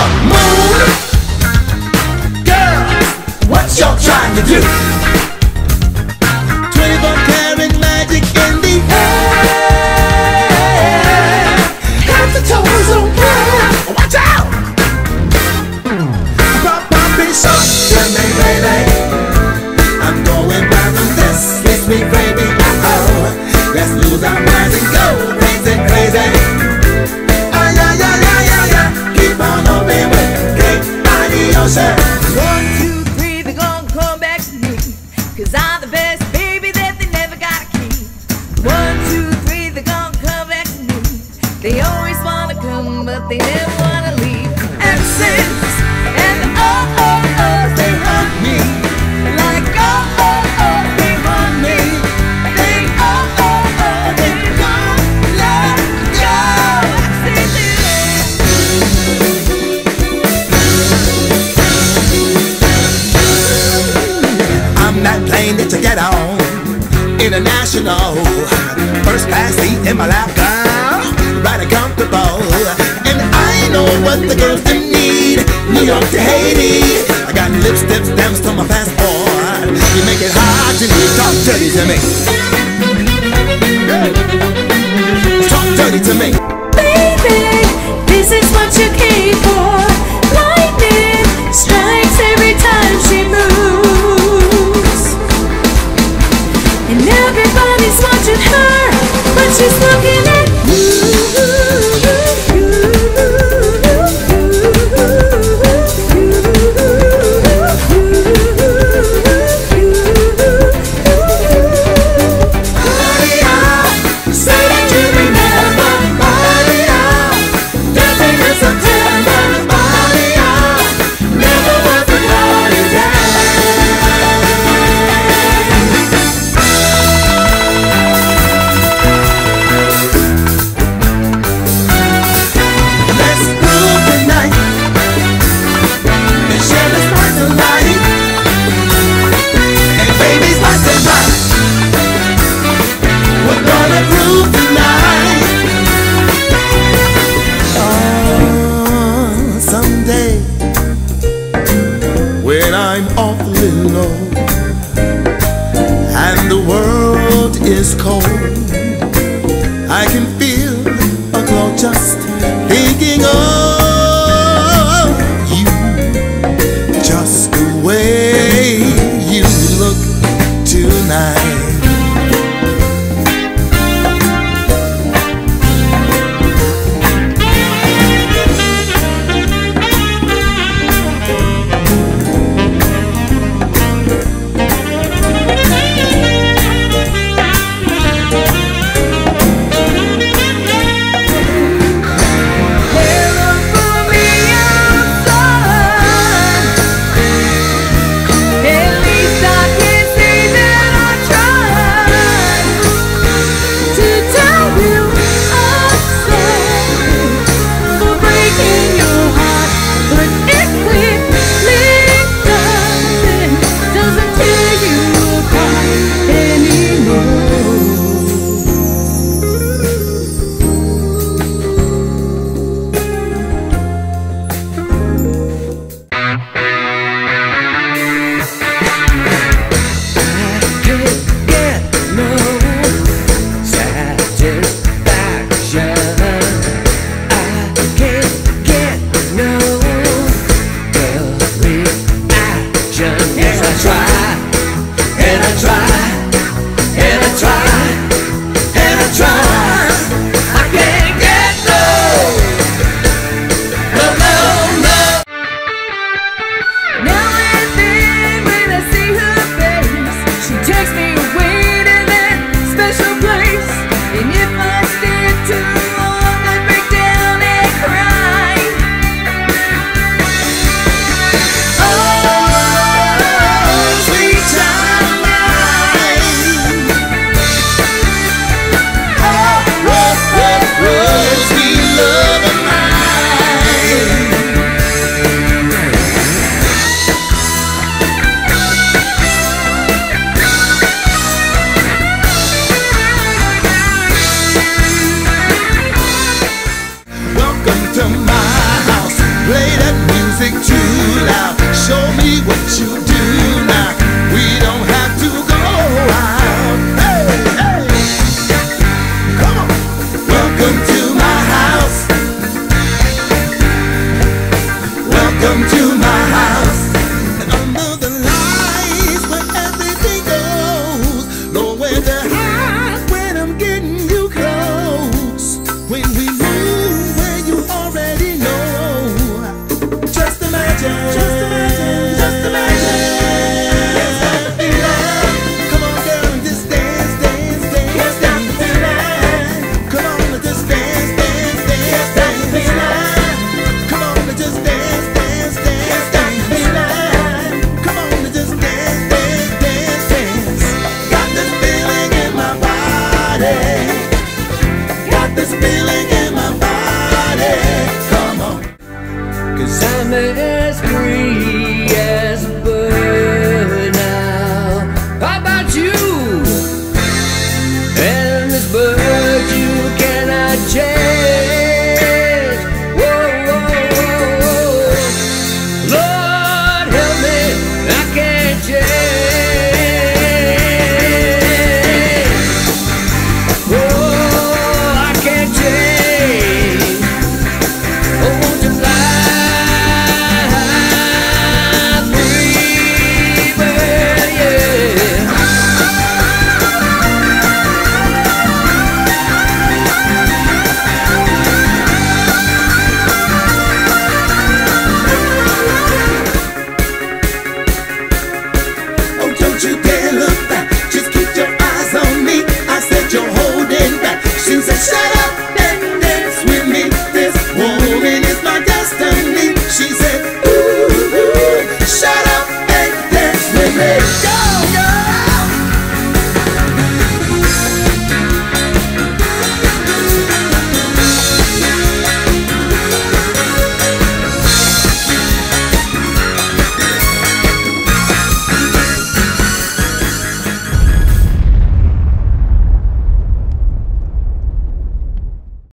the moon. Girl, what y'all trying to do? 24 karat magic in the air. Got the toes on fire. Watch out! Pop, pop, short to me, baby. I'm going back on this. Kiss me, baby. Cause I'm the best plane you get on. International. First class seat in my lap, girl. Right and comfortable. And I know what the girls them need. New York to Haiti. I got lipstick stamps to my passport. You make it hard to me. Talk dirty to me. Talk dirty to me. Baby, this is what you came for. I'm awfully low And the world is cold I can feel a glow just thinking on. music too loud. Show me what you do. Cause I'm a